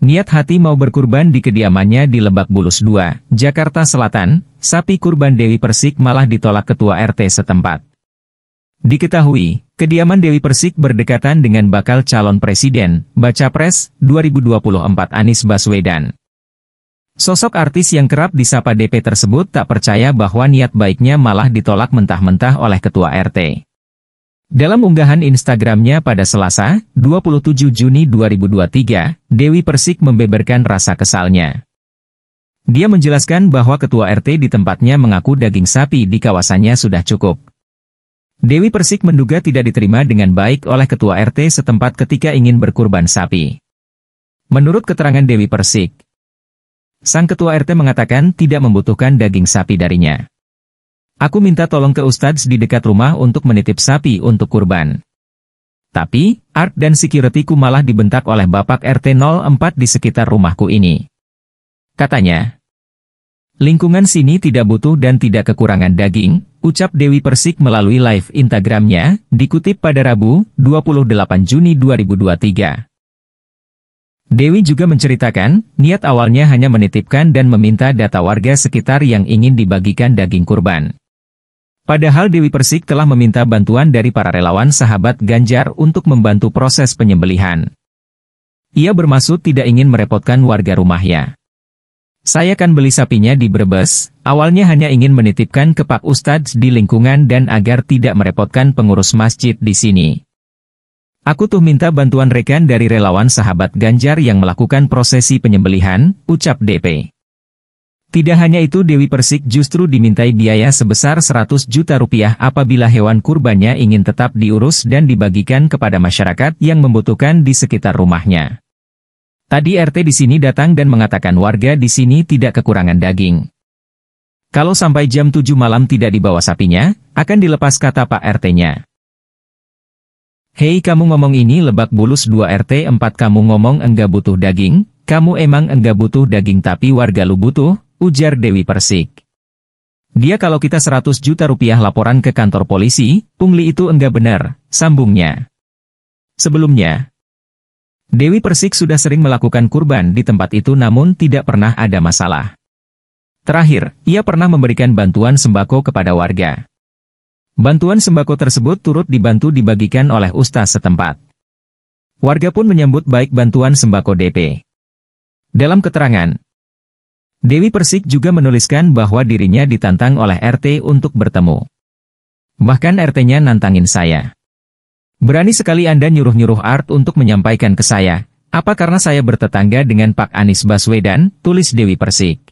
Niat hati mau berkurban di kediamannya di Lebak Bulus 2, Jakarta Selatan, sapi kurban Dewi Persik malah ditolak ketua RT setempat. Diketahui, kediaman Dewi Persik berdekatan dengan bakal calon presiden, Baca Pres, 2024 Anies Baswedan. Sosok artis yang kerap disapa DP tersebut tak percaya bahwa niat baiknya malah ditolak mentah-mentah oleh ketua RT. Dalam unggahan Instagramnya pada Selasa, 27 Juni 2023, Dewi Persik membeberkan rasa kesalnya. Dia menjelaskan bahwa ketua RT di tempatnya mengaku daging sapi di kawasannya sudah cukup. Dewi Persik menduga tidak diterima dengan baik oleh ketua RT setempat ketika ingin berkurban sapi. Menurut keterangan Dewi Persik, sang ketua RT mengatakan tidak membutuhkan daging sapi darinya. Aku minta tolong ke Ustadz di dekat rumah untuk menitip sapi untuk kurban. Tapi, art dan securityku malah dibentak oleh Bapak RT 04 di sekitar rumahku ini. Katanya, lingkungan sini tidak butuh dan tidak kekurangan daging, ucap Dewi Persik melalui live Instagramnya, dikutip pada Rabu, 28 Juni 2023. Dewi juga menceritakan, niat awalnya hanya menitipkan dan meminta data warga sekitar yang ingin dibagikan daging kurban. Padahal Dewi Persik telah meminta bantuan dari para relawan sahabat Ganjar untuk membantu proses penyembelihan. Ia bermaksud tidak ingin merepotkan warga rumahnya. Saya kan beli sapinya di Brebes, awalnya hanya ingin menitipkan ke Pak Ustadz di lingkungan dan agar tidak merepotkan pengurus masjid di sini. Aku tuh minta bantuan rekan dari relawan sahabat Ganjar yang melakukan prosesi penyembelihan, ucap DP. Tidak hanya itu Dewi Persik justru dimintai biaya sebesar 100 juta rupiah apabila hewan kurbannya ingin tetap diurus dan dibagikan kepada masyarakat yang membutuhkan di sekitar rumahnya. Tadi RT di sini datang dan mengatakan warga di sini tidak kekurangan daging. Kalau sampai jam 7 malam tidak dibawa sapinya, akan dilepas kata Pak RT-nya. Hei kamu ngomong ini lebak bulus 2 RT 4 kamu ngomong enggak butuh daging, kamu emang enggak butuh daging tapi warga lu butuh, ujar Dewi Persik. Dia kalau kita 100 juta rupiah laporan ke kantor polisi, pungli itu enggak benar, sambungnya. Sebelumnya, Dewi Persik sudah sering melakukan kurban di tempat itu namun tidak pernah ada masalah. Terakhir, ia pernah memberikan bantuan sembako kepada warga. Bantuan sembako tersebut turut dibantu dibagikan oleh ustaz setempat. Warga pun menyambut baik bantuan sembako DP. Dalam keterangan, Dewi Persik juga menuliskan bahwa dirinya ditantang oleh RT untuk bertemu. Bahkan RT-nya nantangin saya. Berani sekali Anda nyuruh-nyuruh Art untuk menyampaikan ke saya, apa karena saya bertetangga dengan Pak Anies Baswedan, tulis Dewi Persik.